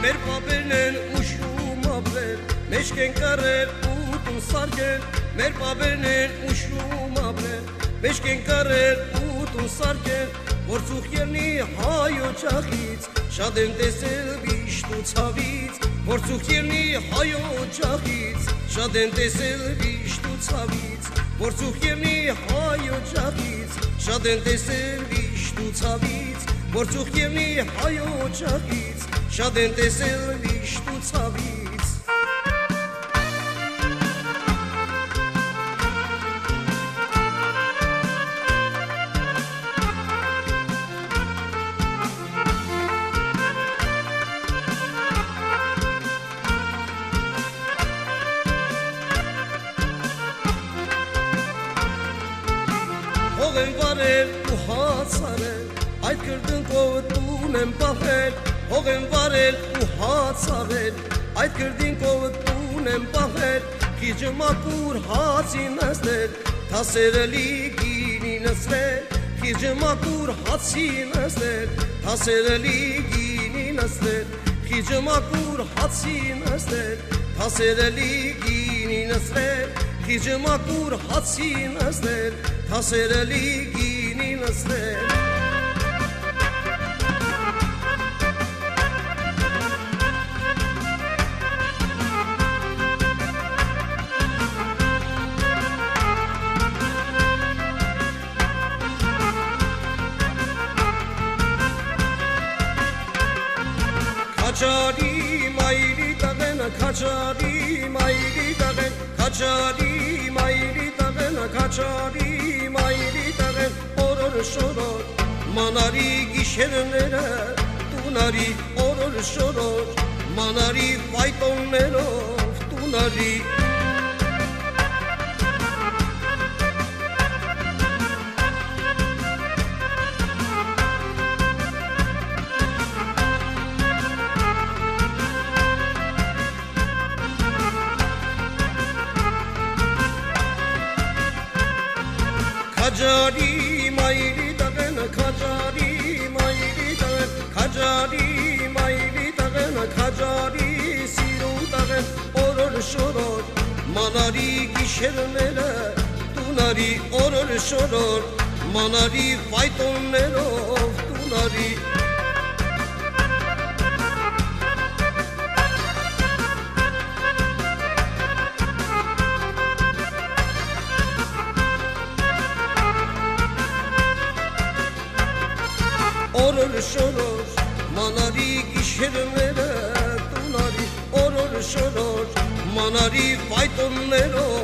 մեր պապերն են ուշում ապրել, մեջք են կարել ու տուն սարգել, մեր պապերն են ուշում ապրել, մեջք են կարել ու տուն սարգել, որ ծուխ ելնի հայոջախից, շատ են տեսել վիշտ ու ցավից, որ ծուխ ելնի հայոջախից, շատ են տեսել վիշտ ու ցավից, որ ծուխ ելնի հայոջախից, շատ են տեսել վիշտ ու ցավից, որ ծուխ եղնի հայոջակից, շատ են տեսել վիշտ ու ցավից։ Հող են վարել ու հացարել Այդ կրդինքով տուն եմ պահել, հող եմ վարել ու հաց արել, այդ կրդինքով տուն եմ պահել, քիջը մակուր հացի նստել, թասերելի գինի նստել, քիջը մակուր հացի նստել, թասերելի գինի նստել, քիջը մակուր հացի նստել, թասերելի գինի նստել, քիջը մակուր հացի նստել, թասերելի գինի նստել Քաչարի մայրի տղենը քաչարի մայրի տղեն քաչարի մայրի տղենը քաչարի մայրի տղեն օրոր շորոր մանարի գիշերները տունարի օրոր շորոր մանարի ֆայտոններով տունարի քաջարի մայրի տղենը քաջարի մայրի տղեն քաջարի մայրի տղենը քաջարի սիրու տղեն օրոր շորոր մանարի գիշերները տունարի օրոր շորոր մանարի ֆայտոններով տունարի օրոր շորոր մանարի գիշերները տունարի օրոր շորոր մանարի ֆայտոններով տունարի